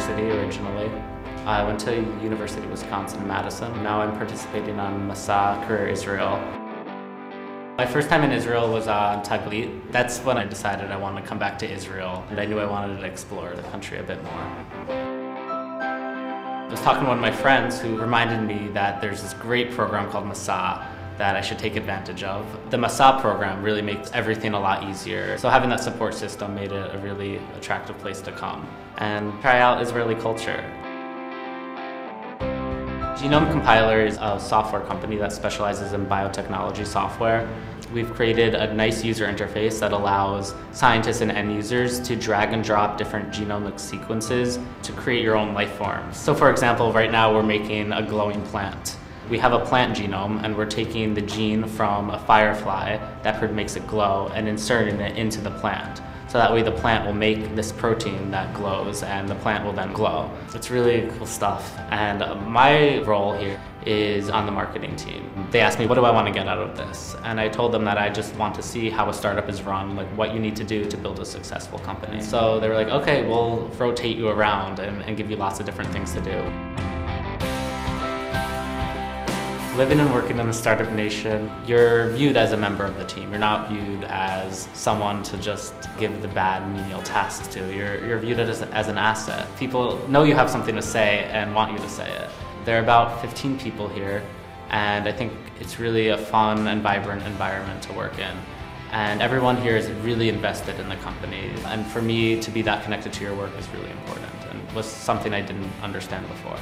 City originally. I went to University of Wisconsin-Madison. Now I'm participating on Masa Career Israel. My first time in Israel was uh, on Taglit. That's when I decided I wanted to come back to Israel and I knew I wanted to explore the country a bit more. I was talking to one of my friends who reminded me that there's this great program called Masa that I should take advantage of. The Masa program really makes everything a lot easier. So having that support system made it a really attractive place to come and try out Israeli culture. Genome Compiler is a software company that specializes in biotechnology software. We've created a nice user interface that allows scientists and end users to drag and drop different genomic sequences to create your own life forms. So for example, right now we're making a glowing plant. We have a plant genome and we're taking the gene from a firefly that makes it glow and inserting it into the plant. So that way the plant will make this protein that glows and the plant will then glow. It's really cool stuff. And my role here is on the marketing team. They asked me, what do I want to get out of this? And I told them that I just want to see how a startup is run, like what you need to do to build a successful company. So they were like, okay, we'll rotate you around and, and give you lots of different things to do. Living and working in a startup nation, you're viewed as a member of the team. You're not viewed as someone to just give the bad menial tasks to. You're, you're viewed as, as an asset. People know you have something to say and want you to say it. There are about 15 people here, and I think it's really a fun and vibrant environment to work in. And everyone here is really invested in the company. And for me to be that connected to your work is really important and was something I didn't understand before.